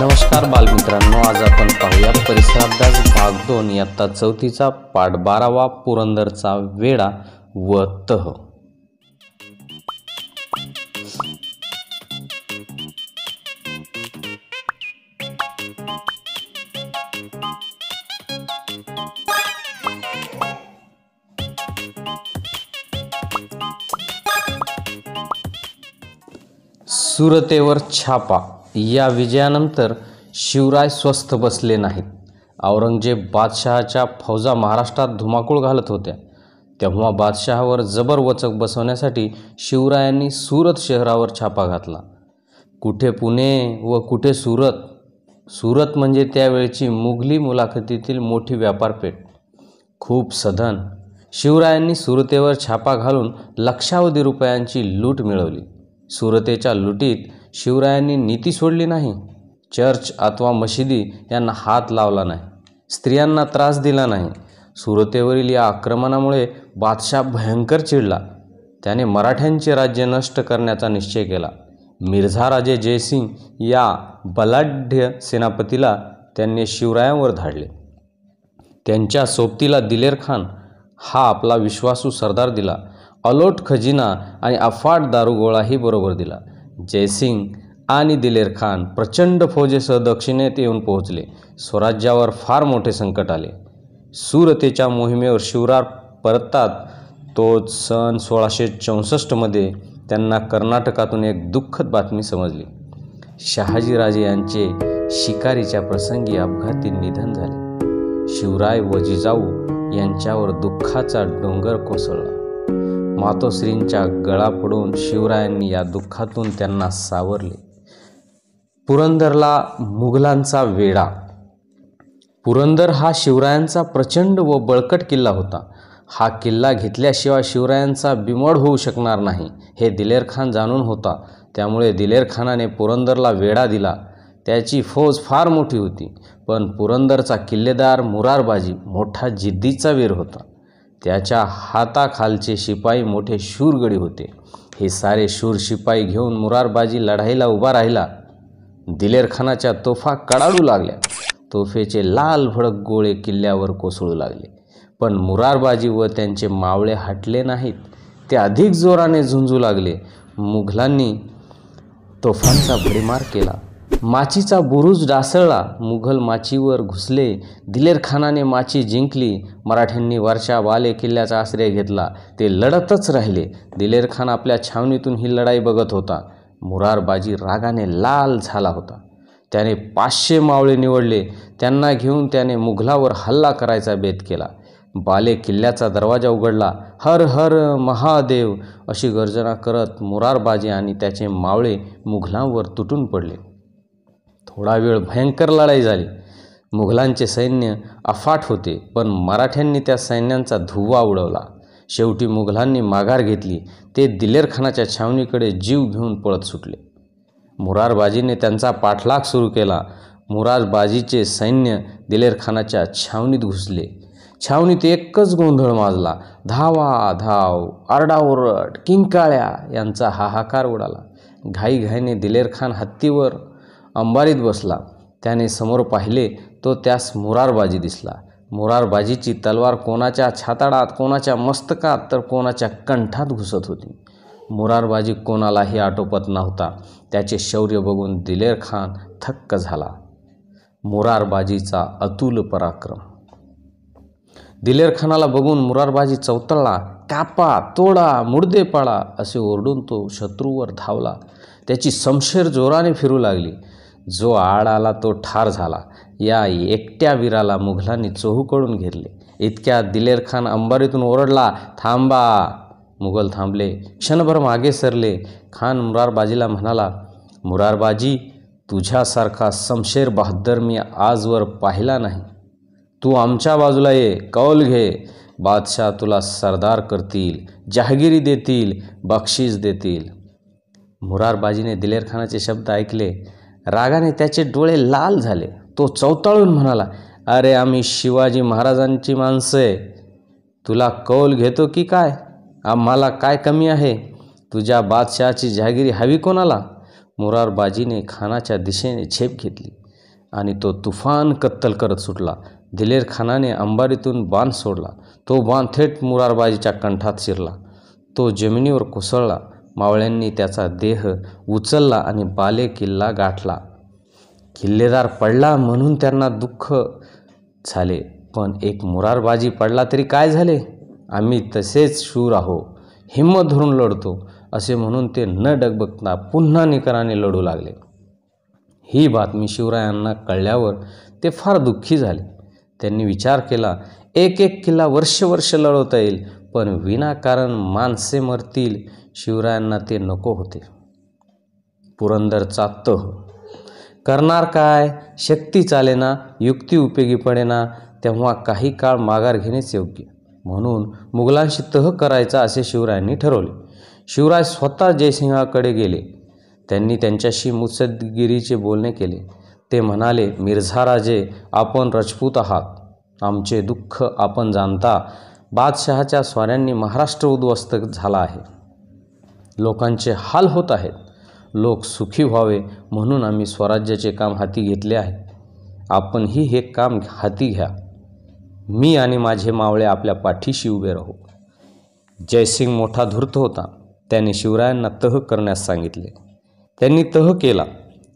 नमस्कार बालमित्रांनो आज आपण पाहूया परिसराभ्यास भाग दोन इयत्ता चौथीचा पाठ बारावा पुरंदरचा वेळा व तह. सुरतेवर छापा. या विजयानंतर शिवराय स्वस्थ बसले नाहीत. औरंगजेब बादशहाच्या फौजा महाराष्ट्रात धुमाकूळ घालत होत्या. तेव्हा बादशहावर जबर वचक बसवण्यासाठी शिवरायांनी सुरत शहरावर छापा घातला. कुठे पुणे व कुठे सुरत? सुरत म्हणजे त्यावेळची मुघली मुलाखतीतील मोठी व्यापारपेठ. खूप सधन. शिवरायांनी सुरतेवर छापा घालून लक्षावधी रुपयांची लूट मिळवली. सुरतेच्या लुटीत शिवरायांनी नीती सोडली नाही. चर्च अथवा मशिदी यांना हात लावला नाही. स्त्रियांना त्रास दिला नाही. सुरतेवरील या आक्रमणामुळे बादशाह भयंकर चिडला. त्याने मराठ्यांचे राज्य नष्ट करण्याचा निश्चय केला. मिर्झा राजे जयसिंग या बलाढ्य सेनापतीला त्यांनी शिवरायांवर धाडले. त्यांच्या सोबतीला दिलेर खान हा आपला विश्वासू सरदार दिला. अलोट खजिना आणि अफाट दारुगोळाही बरोबर दिला. जयसिंग आणि दिलेर खान प्रचंड फौजेसह दक्षिणेत येऊन पोहोचले. स्वराज्यावर फार मोठे संकट आले. सुरतेच्या मोहिमेवर शिवरार परतात तो सन सोळाशे चौसष्टमध्ये त्यांना कर्नाटकातून एक दुःखद बातमी समजली. शहाजीराजे यांचे शिकारीच्या प्रसंगी अपघाती निधन झाले. शिवराय व जिजाऊ यांच्यावर दुःखाचा डोंगर कोसळला. मातोश्रींच्या गळा पडून शिवरायांनी या दुःखातून त्यांना सावरले. पुरंदरला मुघलांचा वेढा. पुरंदर हा शिवरायांचा प्रचंड व बळकट किल्ला होता. हा किल्ला घेतल्याशिवाय शिवरायांचा बिमोड होऊ शकणार नाही हे दिलेर खान जाणून होता. त्यामुळे दिलेर खानाने पुरंदरला वेढा दिला. त्याची फौज फार मोठी होती पण पुरंदरचा किल्लेदार मुरारबाजी मोठा जिद्दीचा वीर होता. त्याच्या हाताखालचे शिपाई मोठे शूरगडी होते. हे सारे शूर शिपाई घेऊन मुरारबाजी लढाईला उभा राहिला. दिलेरखानाच्या तोफा कडाडू लागल्या. तोफेचे लाल भडक गोळे किल्ल्यावर कोसळू लागले. पण मुरारबाजी व त्यांचे मावळे हटले नाहीत. ते अधिक जोराने झुंजू लागले. मुघलांनी तोफांचा भडीमार केला. माचीचा बुरुज डासळला मुघल माचीवर घुसले. दिलेर खानाने माची जिंकली. मराठ्यांनी वरच्या बाले किल्ल्याचा आश्रय घेतला. ते लढतच राहिले. दिलेर खान आपल्या छावणीतून ही लढाई बघत होता. मुरारबाजी रागाने लाल झाला होता. त्याने पाचशे मावळे निवडले. त्यांना घेऊन त्याने मुघलावर हल्ला करायचा बेत केला. बाले किल्ल्याचा दरवाजा उघडला. हर हर महादेव अशी गर्जना करत मुरारबाजी आणि त्याचे मावळे मुघलांवर तुटून पडले. थोडा वेळ भयंकर लढाई झाली. मुघलांचे सैन्य अफाट होते पण मराठ्यांनी त्या सैन्यांचा धुव्वा उडवला. शेवटी मुघलांनी माघार घेतली. ते दिलेर खानाच्या छावणीकडे जीव घेऊन पळत सुटले. मुरारबाजीने त्यांचा पाठलाग सुरू केला. मुरारबाजीचे सैन्य दिलेर खानाच्या छावणीत घुसले. छावणीत एकच गोंधळ माजला. धावा धाव आरडाओरड किंकाळ्या यांचा हाहाकार उडाला. घाईघाईने दिलेर खान हत्तीवर अंबारीत बसला. त्याने समोर पाहिले तो त्यास मुरारबाजी दिसला. मुरारबाजीची तलवार कोणाच्या छाताडात कोणाच्या मस्तकात तर कोणाच्या कंठात घुसत होती. मुरारबाजी कोणालाही आटोपत नव्हता. त्याचे शौर्य बघून दिलेर खान थक्क झाला. मुरारबाजीचा अतुल पराक्रम. दिलेर खानाला बघून मुरारबाजी चौतळला कापा तोडा मुर्दे पाळा असे ओरडून तो शत्रूवर धावला. त्याची समशेर जोराने फिरू लागली. जो आड आला तो ठार झाला या एकट्या वीराला मुघलांनी चोहूकडून घेरले. इतक्या दिलेर खान अंबारीतून ओरडला थांबा. मुघल थांबले क्षणभर मागे सरले. खान मुरारबाजीला म्हणाला मुरारबाजी तुझ्यासारखा समशेर बहादर मी आजवर पाहिला नाही. तू आमच्या बाजूला ये कौल घे. बादशाह तुला सरदार करतील जहागिरी देतील बक्षीस देतील. मुरारबाजीने दिलेरखानाचे शब्द ऐकले. रागाने त्याचे डोळे लाल झाले. तो चौताळून म्हणाला अरे आम्ही शिवाजी महाराजांची माणसं आहे. तुला कौल घेतो की काय? आम्हाला काय कमी आहे? तुझ्या बादशहाची जहागिरी हवी कोणाला? मुरारबाजीने खानाच्या दिशेने झेप घेतली आणि तो तुफान कत्तल करत सुटला. दिलेर खानाने अंबारीतून बाण सोडला. तो बाण थेट मुरारबाजीच्या कंठात शिरला. तो जमिनीवर कोसळला. मावळ्यांनी त्याचा देह उचलला आणि बाले किल्ला गाठला. किल्लेदार पडला म्हणून त्यांना दुःख झाले पण एक मुरारबाजी पडला तरी काय झाले? आम्ही तसेच शूर आहो हिंमत धरून लढतो असे म्हणून ते न डगबगता पुन्हा निकराने लढू लागले. ही बातमी शिवरायांना कळल्यावर ते फार दुःखी झाले. त्यांनी विचार केला एक एक किल्ला वर्ष वर्ष लढवता येईल पण विनाकारण माणसे मरतील शिवरायांना ते नको होते. पुरंदरचा तह करणार काय? शक्ती चालेना युक्ती उपयोगी पडेना तेव्हा काही काळ माघार घेणेच योग्य. म्हणून मुघलांशी तह करायचा असे शिवरायांनी ठरवले. शिवराय स्वतः जयसिंहाकडे गेले. त्यांनी त्यांच्याशी मुत्सदगिरीचे बोलणे केले. ते म्हणाले मिर्झा राजे आपण रजपूत आहात. आमचे दुःख आपण जाणता बादशहाच्या स्वाऱ्यांनी महाराष्ट्र उद्ध्वस्त झाला आहे. लोकांचे हाल होत आहेत. लोक सुखी व्हावे म्हणून आम्ही स्वराज्याचे काम हाती घेतले आहे. आपणही हे काम हाती घ्या. मी आणि माझे मावळे आपल्या पाठीशी उभे राहू. जयसिंग मोठा धूर्त होता. त्याने शिवरायांना तह करण्यास सांगितले. त्यांनी तह केला.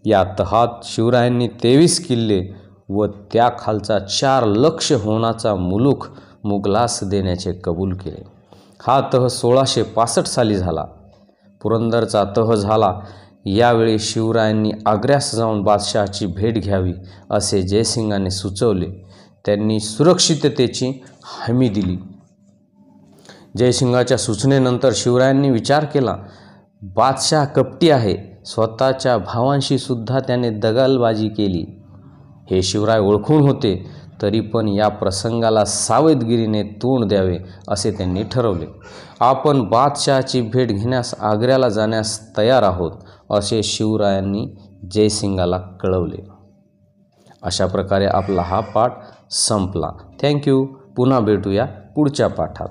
या तहात शिवरायांनी तेवीस किल्ले व त्याखालचा चार लक्ष होण्याचा मुलुख मुगलास देण्याचे कबूल केले. हा तह सोळाशे पासष्ट साली झाला. पुरंदरचा तह झाला. यावेळी शिवरायांनी आग्र्यास जाऊन बादशहाची भेट घ्यावी असे जयसिंगाने सुचवले. त्यांनी सुरक्षिततेची हमी दिली. जयसिंगाच्या सूचनेनंतर शिवरायांनी विचार केला बादशाह कपटी आहे. स्वतःच्या भावांशी सुद्धा त्याने दगलबाजी केली. हे शिवराय ओळखून होते. तरी पण या प्रसंगाला सावधगिरीने तोंड द्यावे असे त्यांनी ठरवले. आपण बादशहाची भेट घेण्यास आग्र्याला जाण्यास तयार आहोत असे शिवरायांनी जयसिंगाला कळवले. अशा प्रकारे आपला हा पाठ संपला. थँक्यू पुन्हा भेटूया पुढच्या पाठात.